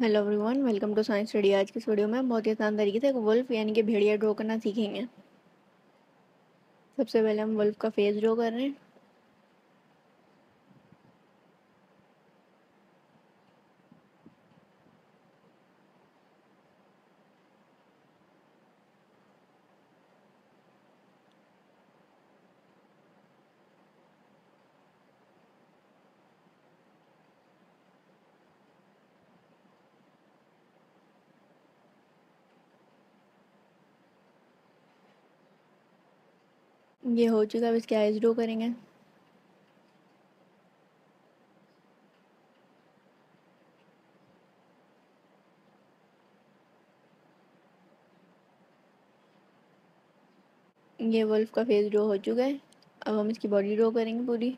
Hello everyone welcome to science study आज की video में बहुत ही आसान तरीके से एक वुल्फ यानी कि भेड़िया ड्रॉ करना सीखेंगे। सबसे पहले हम वुल्फ का फेस ड्रॉ कर रहे हैं। ये हो चुका अब इसके आइज़ ड्रो करेंगे। ये वल्फ का फेस ड्रो हो चुका है, अब हम इसकी बॉडी ड्रो करेंगे पूरी।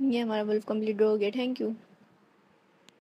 ये हमारा बल्ब कंप्लीट हो गया थैंक यू